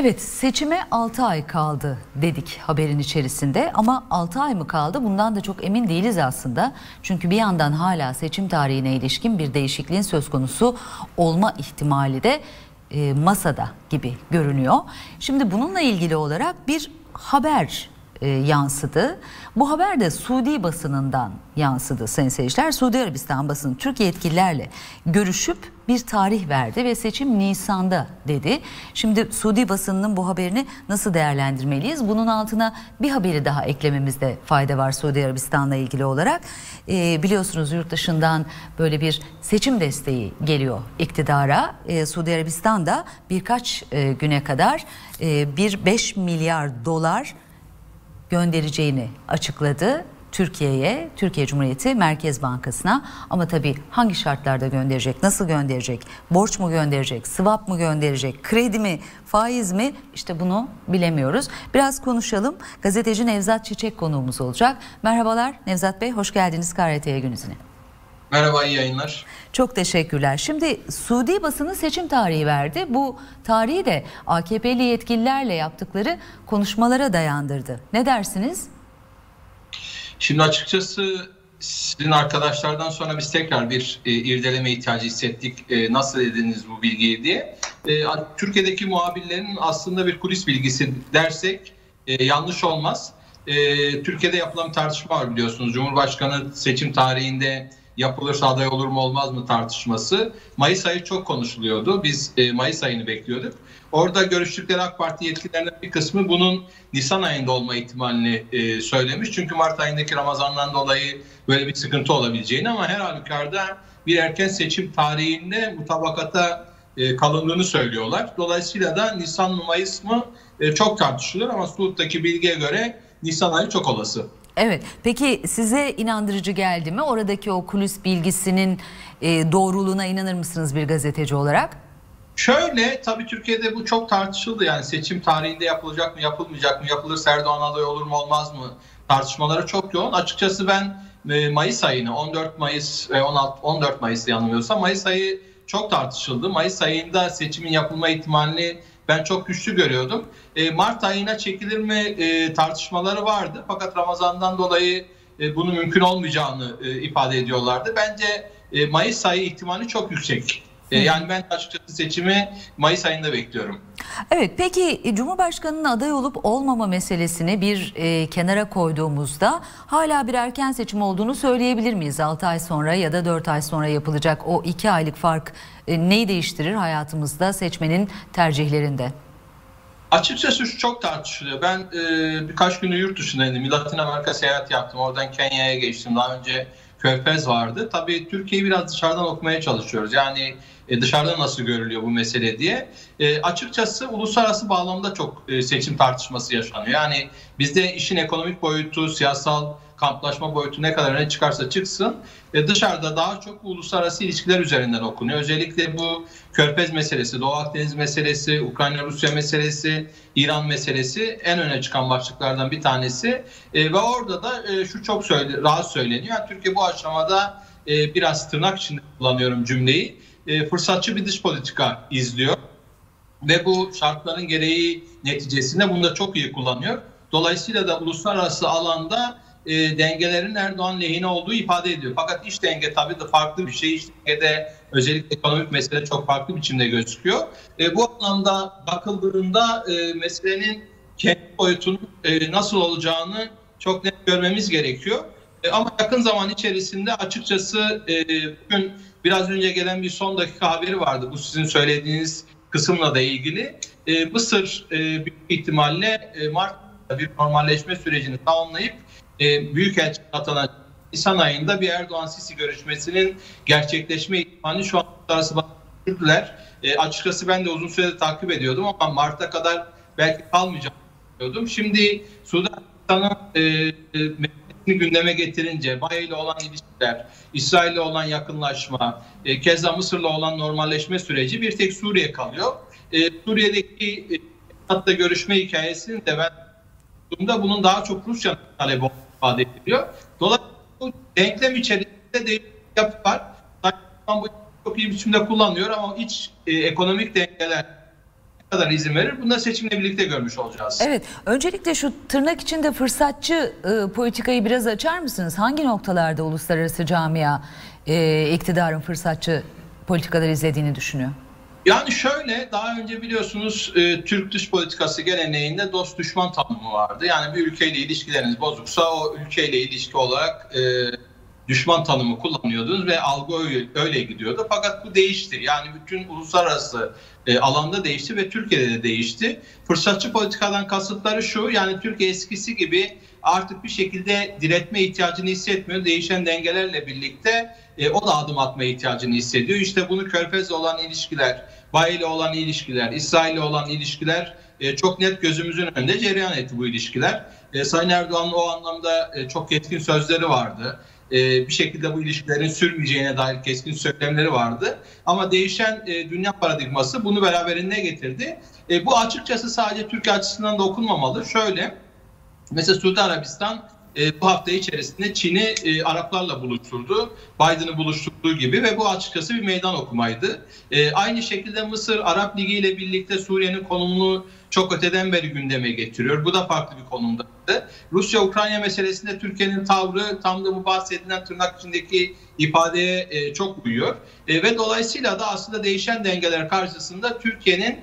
Evet seçime 6 ay kaldı dedik haberin içerisinde ama 6 ay mı kaldı bundan da çok emin değiliz aslında. Çünkü bir yandan hala seçim tarihine ilişkin bir değişikliğin söz konusu olma ihtimali de e, masada gibi görünüyor. Şimdi bununla ilgili olarak bir haber e, yansıdı. Bu haber de Suudi basınından yansıdı sayın seyirciler. Suudi Arabistan basını Türkiye yetkililerle görüşüp bir tarih verdi ve seçim Nisan'da dedi. Şimdi Suudi basınının bu haberini nasıl değerlendirmeliyiz? Bunun altına bir haberi daha eklememizde fayda var Suudi Arabistan'la ilgili olarak. E, biliyorsunuz yurt dışından böyle bir seçim desteği geliyor iktidara. E, Suudi Arabistan da birkaç e, güne kadar e, bir 5 milyar dolar göndereceğini açıkladı. Türkiye'ye, Türkiye Cumhuriyeti Merkez Bankası'na ama tabii hangi şartlarda gönderecek, nasıl gönderecek, borç mu gönderecek, swap mı gönderecek, kredi mi, faiz mi işte bunu bilemiyoruz. Biraz konuşalım. Gazeteci Nevzat Çiçek konuğumuz olacak. Merhabalar Nevzat Bey, hoş geldiniz KRT'ye günüzüne. Merhaba, iyi yayınlar. Çok teşekkürler. Şimdi Suudi basını seçim tarihi verdi. Bu tarihi de AKP'li yetkililerle yaptıkları konuşmalara dayandırdı. Ne dersiniz? Şimdi açıkçası sizin arkadaşlardan sonra biz tekrar bir e, irdeleme ihtiyacı hissettik. E, nasıl ediniz bu bilgiyi diye. E, Türkiye'deki muhabirlerin aslında bir kulis bilgisi dersek e, yanlış olmaz. E, Türkiye'de yapılan tartışma var biliyorsunuz. Cumhurbaşkanı seçim tarihinde yapılırsa aday olur mu olmaz mı tartışması. Mayıs ayı çok konuşuluyordu. Biz e, Mayıs ayını bekliyorduk. Orada görüştükleri AK Parti yetkililerinden bir kısmı bunun Nisan ayında olma ihtimalini e, söylemiş. Çünkü Mart ayındaki Ramazan'dan dolayı böyle bir sıkıntı olabileceğini ama her halükarda bir erken seçim tarihinde mutabakata e, kalındığını söylüyorlar. Dolayısıyla da Nisan mı Mayıs mı e, çok tartışılır ama Suud'daki bilgiye göre Nisan ayı çok olası. Evet. Peki size inandırıcı geldi mi? Oradaki o kulis bilgisinin e, doğruluğuna inanır mısınız bir gazeteci olarak? Şöyle tabii Türkiye'de bu çok tartışıldı yani seçim tarihinde yapılacak mı yapılmayacak mı yapılırsa Erdoğan aday olur mu olmaz mı tartışmaları çok yoğun. Açıkçası ben e, Mayıs ayını 14 Mayıs ve 16 14 Mayıs yanılmıyorsam Mayıs ayı çok tartışıldı. Mayıs ayında seçimin yapılma ihtimalini ben çok güçlü görüyordum. E, Mart ayına çekilir mi e, tartışmaları vardı. Fakat Ramazan'dan dolayı e, bunun mümkün olmayacağını e, ifade ediyorlardı. Bence e, Mayıs ayı ihtimali çok yüksek. E, yani ben açıkçası seçimi Mayıs ayında bekliyorum. Evet peki e, Cumhurbaşkanı'nın aday olup olmama meselesini bir e, kenara koyduğumuzda hala bir erken seçim olduğunu söyleyebilir miyiz? 6 ay sonra ya da 4 ay sonra yapılacak o 2 aylık fark e, neyi değiştirir hayatımızda seçmenin tercihlerinde? Açıkçası şu çok tartışılıyor. Ben e, birkaç günü yurt dışındaydım. Latin Amerika seyahat yaptım. Oradan Kenya'ya geçtim. Daha önce Körfez vardı. Tabii Türkiye'yi biraz dışarıdan okumaya çalışıyoruz. Yani e, dışarıda nasıl görülüyor bu mesele diye. E, açıkçası uluslararası bağlamda çok e, seçim tartışması yaşanıyor. Yani bizde işin ekonomik boyutu, siyasal kamplaşma boyutu ne kadar öne çıkarsa çıksın e, dışarıda daha çok uluslararası ilişkiler üzerinden okunuyor. Özellikle bu Körfez meselesi, Doğu Akdeniz meselesi, Ukrayna-Rusya meselesi, İran meselesi en öne çıkan başlıklardan bir tanesi. E, ve orada da e, şu çok söyle, rahat söyleniyor. Yani Türkiye bu aşamada e, biraz tırnak içinde kullanıyorum cümleyi. E, fırsatçı bir dış politika izliyor. Ve bu şartların gereği neticesinde bunu da çok iyi kullanıyor. Dolayısıyla da uluslararası alanda e, dengelerin Erdoğan lehine olduğu ifade ediyor. Fakat iş denge tabii de farklı bir şey. İş dengede özellikle ekonomik mesele çok farklı biçimde gözüküyor. E, bu anlamda bakıldığında e, meselenin kendi boyutunun e, nasıl olacağını çok net görmemiz gerekiyor. E, ama yakın zaman içerisinde açıkçası e, bugün biraz önce gelen bir son dakika haberi vardı. Bu sizin söylediğiniz kısımla da ilgili. E, Mısır e, büyük ihtimalle e, Mart'ta bir normalleşme sürecini tamamlayıp e, Büyükelçi atanan Nisan ayında bir Erdoğan-Sisi görüşmesinin gerçekleşme ihtimali şu an uluslararası bahsettiler. E, açıkçası ben de uzun süredir takip ediyordum ama Mart'a kadar belki kalmayacağım diyordum. Şimdi Sudan'ın e, e, gündeme getirince Baye ile olan ilişkiler, İsrail ile olan yakınlaşma, e, keza Mısır'la olan normalleşme süreci bir tek Suriye kalıyor. E, Suriye'deki e, hatta görüşme hikayesini de ben bunun daha çok Rusya'nın talebi olduğunu ifade ediliyor. Dolayısıyla bu denklem içerisinde de yapı var. Bu çok iyi biçimde kullanılıyor ama iç e, ekonomik dengeler kadar izin verir? Bunu da seçimle birlikte görmüş olacağız. Evet. Öncelikle şu tırnak içinde fırsatçı e, politikayı biraz açar mısınız? Hangi noktalarda uluslararası camia e, iktidarın fırsatçı politikalar izlediğini düşünüyor? Yani şöyle daha önce biliyorsunuz e, Türk dış politikası geleneğinde dost düşman tanımı vardı. Yani bir ülkeyle ilişkileriniz bozuksa o ülkeyle ilişki olarak e, düşman tanımı kullanıyordunuz ve algı öyle, öyle gidiyordu. Fakat bu değişti. Yani bütün uluslararası e, alanda değişti ve Türkiye'de de değişti. Fırsatçı politikadan kasıtları şu yani Türkiye eskisi gibi artık bir şekilde diretme ihtiyacını hissetmiyor. Değişen dengelerle birlikte e, o da adım atma ihtiyacını hissediyor. İşte bunu Körfez'le olan ilişkiler, Bay ile olan ilişkiler, İsrail ile olan ilişkiler e, çok net gözümüzün önünde cereyan etti bu ilişkiler. E, Sayın Erdoğan'ın o anlamda e, çok yetkin sözleri vardı. E, bir şekilde bu ilişkilerin sürmeyeceğine dair keskin söylemleri vardı. Ama değişen e, dünya paradigması bunu beraberinde getirdi. E, bu açıkçası sadece Türkiye açısından da okunmamalı. Şöyle, mesela Suudi Arabistan e, bu hafta içerisinde Çin'i e, Araplarla buluşturdu. Biden'ı buluşturduğu gibi ve bu açıkçası bir meydan okumaydı. E, aynı şekilde Mısır Arap Ligi ile birlikte Suriye'nin konumunu çok öteden beri gündeme getiriyor. Bu da farklı bir konumdaydı. Rusya-Ukrayna meselesinde Türkiye'nin tavrı tam da bu bahsedilen tırnak içindeki ifadeye çok uyuyor. Ve dolayısıyla da aslında değişen dengeler karşısında Türkiye'nin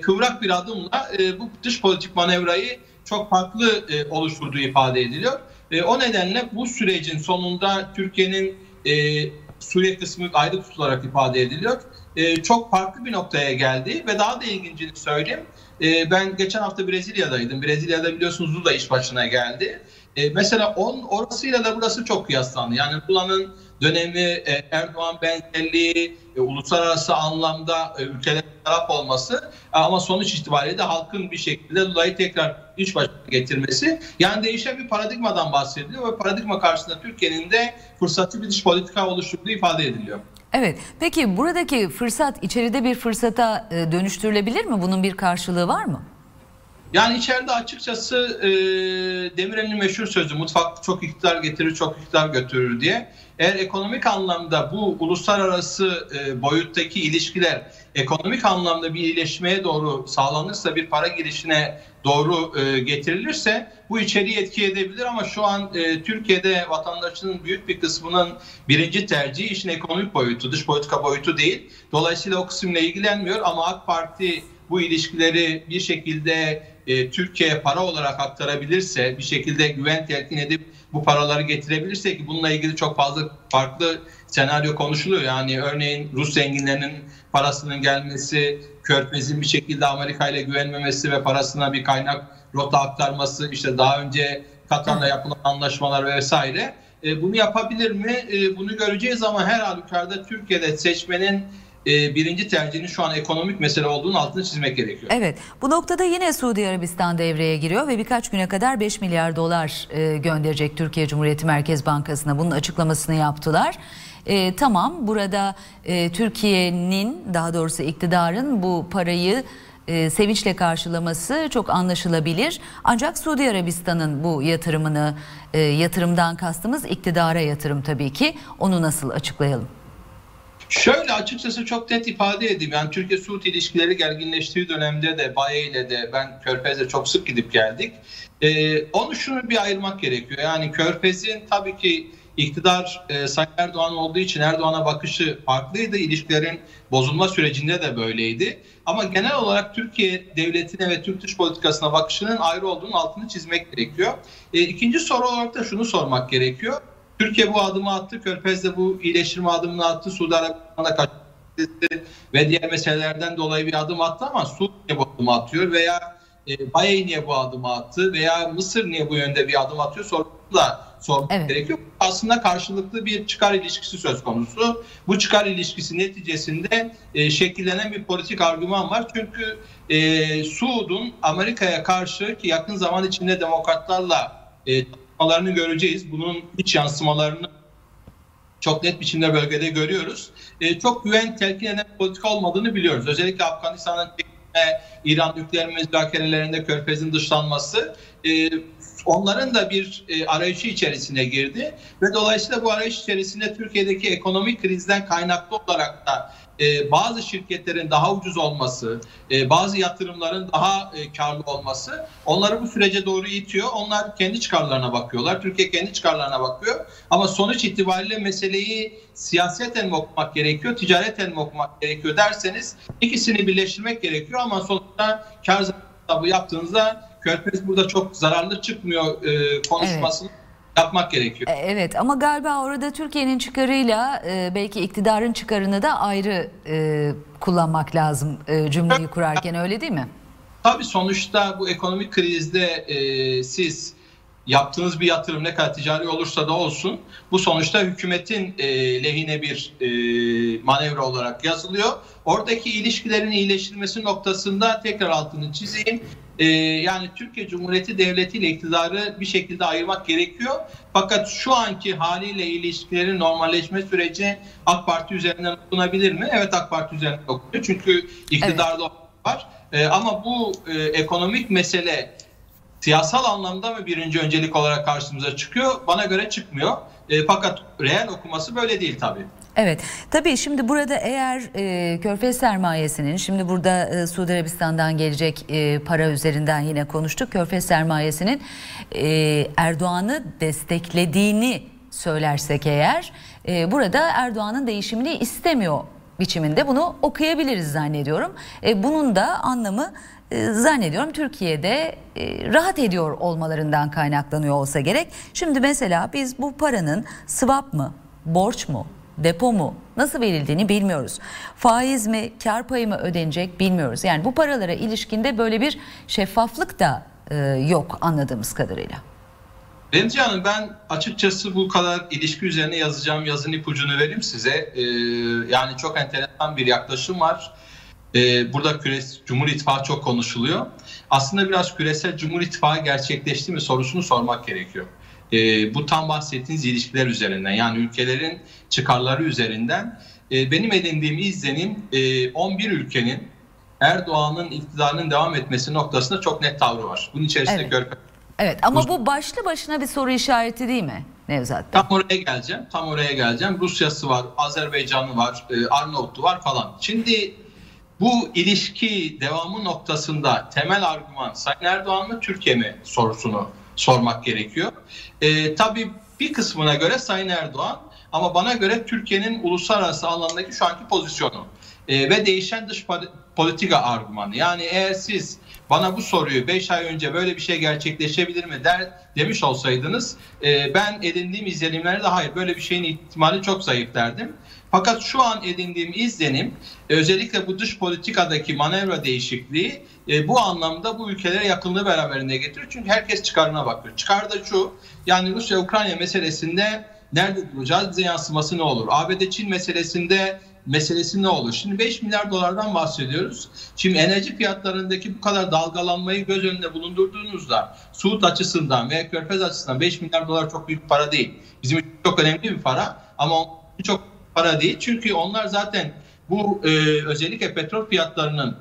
kıvrak bir adımla bu dış politik manevrayı çok farklı e, oluşturduğu ifade ediliyor. E, o nedenle bu sürecin sonunda Türkiye'nin e, Suriye kısmı ayrı tutularak ifade ediliyor. E, çok farklı bir noktaya geldi ve daha da ilgincini söyleyeyim. E, ben geçen hafta Brezilya'daydım. Brezilya'da biliyorsunuz Lula iş başına geldi. E, mesela on, orasıyla da burası çok kıyaslandı. Yani Lula'nın dönemi, e, Erdoğan benzerliği, e, uluslararası anlamda e, ülkelerin taraf olması ama sonuç itibariyle de halkın bir şekilde Lula'yı tekrar iş başına getirmesi. Yani değişen bir paradigmadan bahsediliyor ve paradigma karşısında Türkiye'nin de fırsatçı bir dış politika oluşturduğu ifade ediliyor. Evet. Peki buradaki fırsat içeride bir fırsata dönüştürülebilir mi? Bunun bir karşılığı var mı? Yani içeride açıkçası e, Demirel'in meşhur sözü mutfak çok iktidar getirir çok iktidar götürür diye. Eğer ekonomik anlamda bu uluslararası e, boyuttaki ilişkiler ekonomik anlamda bir iyileşmeye doğru sağlanırsa bir para girişine doğru e, getirilirse bu içeriği etki edebilir ama şu an e, Türkiye'de vatandaşının büyük bir kısmının birinci tercihi işin ekonomik boyutu, dış politika boyutu değil. Dolayısıyla o kısımla ilgilenmiyor ama AK Parti bu ilişkileri bir şekilde e, Türkiye'ye para olarak aktarabilirse, bir şekilde güven telkin edip bu paraları getirebilirse ki bununla ilgili çok fazla farklı senaryo konuşuluyor. Yani örneğin Rus zenginlerinin parasının gelmesi, Körfez'in bir şekilde Amerika ile güvenmemesi ve parasına bir kaynak rota aktarması, işte daha önce Katar'la yapılan anlaşmalar vesaire. E, bunu yapabilir mi? E, bunu göreceğiz ama her halükarda Türkiye'de seçmenin e, birinci tercihinin şu an ekonomik mesele olduğunu altını çizmek gerekiyor. Evet bu noktada yine Suudi Arabistan devreye giriyor ve birkaç güne kadar 5 milyar dolar e, gönderecek Türkiye Cumhuriyeti Merkez Bankası'na bunun açıklamasını yaptılar. E, tamam burada e, Türkiye'nin daha doğrusu iktidarın bu parayı e, sevinçle karşılaması çok anlaşılabilir. Ancak Suudi Arabistan'ın bu yatırımını e, yatırımdan kastımız iktidara yatırım tabii ki onu nasıl açıklayalım? Şöyle açıkçası çok net ifade edeyim. Yani Türkiye-Suud ilişkileri gerginleştiği dönemde de Baye ile de ben Körfez'e çok sık gidip geldik. Ee, onu şunu bir ayırmak gerekiyor. Yani Körfez'in tabii ki iktidar e, Sayın Erdoğan olduğu için Erdoğan'a bakışı farklıydı. İlişkilerin bozulma sürecinde de böyleydi. Ama genel olarak Türkiye devletine ve Türk dış politikasına bakışının ayrı olduğunu altını çizmek gerekiyor. E, ikinci soru olarak da şunu sormak gerekiyor. Türkiye bu adımı attı. Körfez'de bu iyileştirme adımını attı. Suudi Arabistan'a kaçtı ve diğer meselelerden dolayı bir adım attı ama Suudi bu adımı atıyor veya e, Baye niye bu adımı attı veya Mısır niye bu yönde bir adım atıyor sorunu da sormak evet. gerekiyor. Aslında karşılıklı bir çıkar ilişkisi söz konusu. Bu çıkar ilişkisi neticesinde e, şekillenen bir politik argüman var. Çünkü e, Suud'un Amerika'ya karşı ki yakın zaman içinde demokratlarla e, yansımalarını göreceğiz. Bunun iç yansımalarını çok net biçimde bölgede görüyoruz. E, çok güven telkin eden politika olmadığını biliyoruz. Özellikle Afganistan'ın çekilme, İran nükleer müzakerelerinde Körfez'in dışlanması e, onların da bir e, arayışı içerisine girdi ve dolayısıyla bu arayış içerisinde Türkiye'deki ekonomik krizden kaynaklı olarak da e, bazı şirketlerin daha ucuz olması, e, bazı yatırımların daha e, karlı olması onları bu sürece doğru itiyor. Onlar kendi çıkarlarına bakıyorlar. Türkiye kendi çıkarlarına bakıyor. Ama sonuç itibariyle meseleyi siyaseten mi okumak gerekiyor, ticareten mi okumak gerekiyor derseniz ikisini birleştirmek gerekiyor ama sonuçta kar hesabı yaptığınızda Körfez burada çok zararlı çıkmıyor e, konuşmasını evet yapmak gerekiyor. E, evet ama galiba orada Türkiye'nin çıkarıyla e, belki iktidarın çıkarını da ayrı e, kullanmak lazım e, cümleyi kurarken öyle değil mi? Tabii sonuçta bu ekonomik krizde e, siz yaptığınız bir yatırım ne kadar ticari olursa da olsun bu sonuçta hükümetin e, lehine bir e, manevra olarak yazılıyor. Oradaki ilişkilerin iyileştirilmesi noktasında tekrar altını çizeyim. E, yani Türkiye Cumhuriyeti Devleti ile iktidarı bir şekilde ayırmak gerekiyor. Fakat şu anki haliyle ilişkilerin normalleşme süreci AK Parti üzerinden okunabilir mi? Evet AK Parti üzerinden okunuyor. Çünkü iktidarda evet. var. E, ama bu e, ekonomik mesele siyasal anlamda mı birinci öncelik olarak karşımıza çıkıyor? Bana göre çıkmıyor. E, fakat reel okuması böyle değil tabii. Evet tabii şimdi burada eğer e, Körfez sermayesinin şimdi burada e, Suudi Arabistan'dan gelecek e, para üzerinden yine konuştuk. Körfez sermayesinin e, Erdoğan'ı desteklediğini söylersek eğer e, burada Erdoğan'ın değişimini istemiyor biçiminde bunu okuyabiliriz zannediyorum. E, bunun da anlamı e, zannediyorum Türkiye'de e, rahat ediyor olmalarından kaynaklanıyor olsa gerek. Şimdi mesela biz bu paranın swap mı, borç mu, depo mu nasıl verildiğini bilmiyoruz. Faiz mi, kar payı mı ödenecek bilmiyoruz. Yani bu paralara ilişkinde böyle bir şeffaflık da e, yok anladığımız kadarıyla. Benci Hanım ben açıkçası bu kadar ilişki üzerine yazacağım yazın ipucunu vereyim size. Ee, yani çok enteresan bir yaklaşım var. Ee, burada küres, Cumhur İttifakı çok konuşuluyor. Aslında biraz küresel Cumhur İttifakı gerçekleşti mi sorusunu sormak gerekiyor. Ee, bu tam bahsettiğiniz ilişkiler üzerinden yani ülkelerin çıkarları üzerinden e, benim edindiğim izlenim e, 11 ülkenin Erdoğan'ın iktidarının devam etmesi noktasında çok net tavrı var. Bunun içerisinde evet. Görkem Evet ama bu başlı başına bir soru işareti değil mi Nevzat? Tam oraya geleceğim. Tam oraya geleceğim. Rusya'sı var, Azerbaycan'ı var, e, Arnavutlu var falan. Şimdi bu ilişki devamı noktasında temel argüman Sayın Erdoğan mı Türkiye mi sorusunu sormak gerekiyor. E, tabii bir kısmına göre Sayın Erdoğan ama bana göre Türkiye'nin uluslararası alandaki şu anki pozisyonu e, ve değişen dış politika argümanı. Yani eğer siz bana bu soruyu 5 ay önce böyle bir şey gerçekleşebilir mi der demiş olsaydınız e, ben edindiğim izlenimlerde hayır böyle bir şeyin ihtimali çok zayıf derdim. Fakat şu an edindiğim izlenim özellikle bu dış politikadaki manevra değişikliği e, bu anlamda bu ülkelere yakınlığı beraberinde getiriyor. Çünkü herkes çıkarına bakıyor. Çıkar da şu yani Rusya-Ukrayna meselesinde nerede duracağız? Bize yansıması ne olur? ABD-Çin meselesinde meselesi ne olur? Şimdi 5 milyar dolardan bahsediyoruz. Şimdi enerji fiyatlarındaki bu kadar dalgalanmayı göz önünde bulundurduğunuzda Suud açısından veya Körfez açısından 5 milyar dolar çok büyük para değil. Bizim için çok önemli bir para ama çok para değil. Çünkü onlar zaten bu e, özellikle petrol fiyatlarının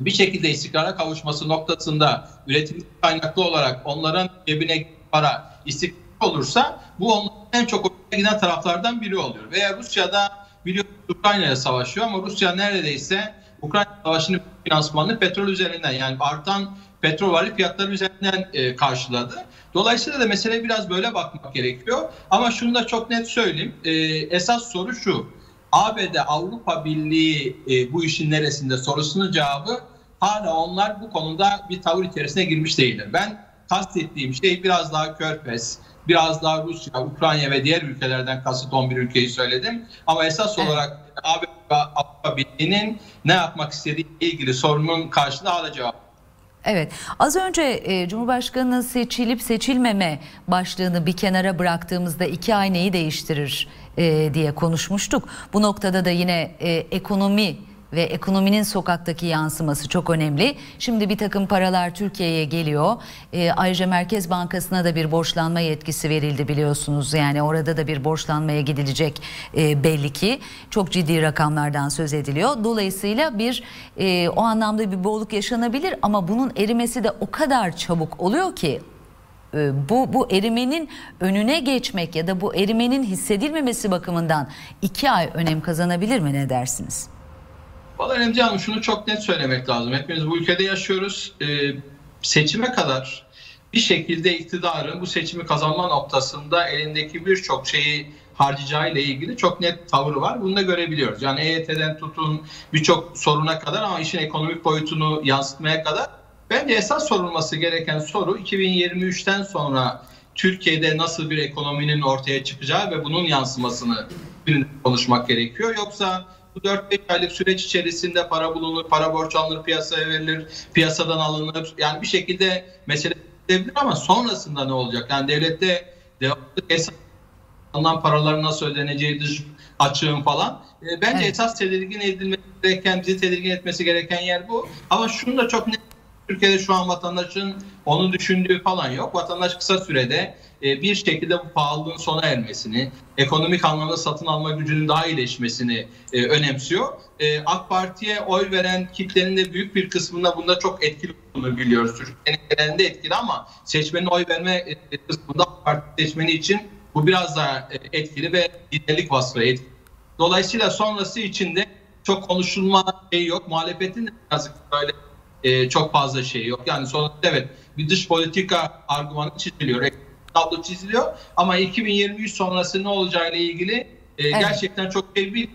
bir şekilde istikrara kavuşması noktasında üretim kaynaklı olarak onların cebine para istikrar olursa bu onların en çok giden taraflardan biri oluyor. Veya Rusya'da biliyorsunuz Ukrayna'ya savaşıyor ama Rusya neredeyse Ukrayna Savaşı'nın finansmanını petrol üzerinden yani artan petrol varil fiyatları üzerinden e, karşıladı. Dolayısıyla da mesele biraz böyle bakmak gerekiyor. Ama şunu da çok net söyleyeyim. E, esas soru şu. ABD Avrupa Birliği e, bu işin neresinde sorusunun cevabı hala onlar bu konuda bir tavır içerisine girmiş değiller. Ben kastettiğim şey biraz daha Körfez, biraz daha Rusya, Ukrayna ve diğer ülkelerden kasıt 11 ülkeyi söyledim. Ama esas evet. olarak ABD Avrupa Birliği'nin ne yapmak istediği ilgili sorunun karşılığı hala cevap Evet az önce e, Cumhurbaşkanı'nın seçilip seçilmeme başlığını bir kenara bıraktığımızda iki ay neyi değiştirir e, diye konuşmuştuk. Bu noktada da yine e, ekonomi ve ekonominin sokaktaki yansıması çok önemli. Şimdi bir takım paralar Türkiye'ye geliyor. E, ayrıca Merkez Bankası'na da bir borçlanma yetkisi verildi biliyorsunuz. Yani orada da bir borçlanmaya gidilecek e, belli ki. Çok ciddi rakamlardan söz ediliyor. Dolayısıyla bir e, o anlamda bir bolluk yaşanabilir ama bunun erimesi de o kadar çabuk oluyor ki e, bu, bu erimenin önüne geçmek ya da bu erimenin hissedilmemesi bakımından iki ay önem kazanabilir mi ne dersiniz? Valla Remzi Hanım şunu çok net söylemek lazım. Hepimiz bu ülkede yaşıyoruz. Ee, seçime kadar bir şekilde iktidarın bu seçimi kazanma noktasında elindeki birçok şeyi harcayacağı ile ilgili çok net tavrı var. Bunu da görebiliyoruz. Yani EYT'den tutun birçok soruna kadar ama işin ekonomik boyutunu yansıtmaya kadar bence esas sorulması gereken soru 2023'ten sonra Türkiye'de nasıl bir ekonominin ortaya çıkacağı ve bunun yansımasını konuşmak gerekiyor. Yoksa bu 4-5 aylık süreç içerisinde para bulunur, para borç alınır, piyasaya verilir, piyasadan alınır. Yani bir şekilde mesele edilebilir ama sonrasında ne olacak? Yani devlette devamlı hesap alınan paraların nasıl ödeneceği dış açığın falan. E, bence evet. esas tedirgin edilmesi gereken, bizi tedirgin etmesi gereken yer bu. Ama şunu da çok net Türkiye'de şu an vatandaşın onu düşündüğü falan yok. Vatandaş kısa sürede e, bir şekilde bu pahalılığın sona ermesini, ekonomik anlamda satın alma gücünün daha iyileşmesini e, önemsiyor. E, AK Parti'ye oy veren kitlenin de büyük bir kısmında bunda çok etkili olduğunu biliyoruz. Türkiye'nin genelinde etkili ama seçmenin oy verme kısmında AK Parti seçmeni için bu biraz daha etkili ve liderlik vasfı etkili. Dolayısıyla sonrası için de çok konuşulma şey yok. Muhalefetin de yazık böyle e, çok fazla şey yok. Yani sonuçta evet bir dış politika argümanı çiziliyor, tablo çiziliyor ama 2023 sonrası ne olacağıyla ilgili e, evet. gerçekten çok şey bir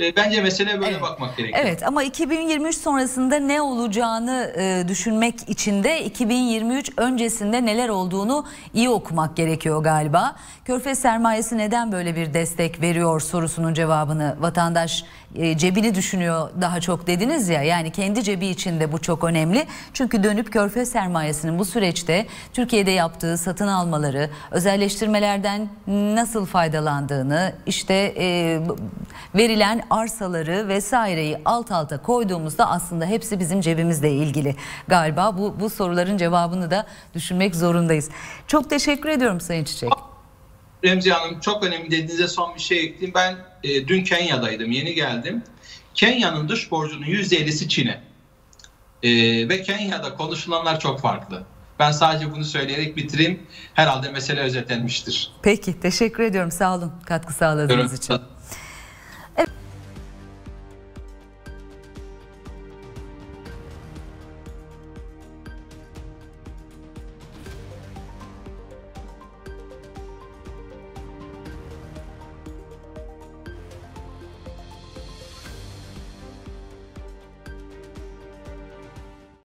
e, bence mesele böyle evet. bakmak gerekiyor. Evet ama 2023 sonrasında ne olacağını e, düşünmek için de 2023 öncesinde neler olduğunu iyi okumak gerekiyor galiba. Körfez sermayesi neden böyle bir destek veriyor sorusunun cevabını vatandaş e, cebini düşünüyor daha çok dediniz ya yani kendi cebi için de bu çok önemli. Çünkü dönüp körfez sermayesinin bu süreçte Türkiye'de yaptığı satın almaları, özelleştirmelerden nasıl faydalandığını, işte e, verilen arsaları vesaireyi alt alta koyduğumuzda aslında hepsi bizim cebimizle ilgili. Galiba bu, bu soruların cevabını da düşünmek zorundayız. Çok teşekkür ediyorum Sayın Çiçek. Remzi Hanım çok önemli dediğinize son bir şey ekleyeyim. Ben e, dün Kenya'daydım, yeni geldim. Kenya'nın dış borcunun %50'si Çin'e. E, ve Kenya'da konuşulanlar çok farklı. Ben sadece bunu söyleyerek bitireyim. Herhalde mesele özetlenmiştir. Peki, teşekkür ediyorum. Sağ olun katkı sağladığınız Görün. için.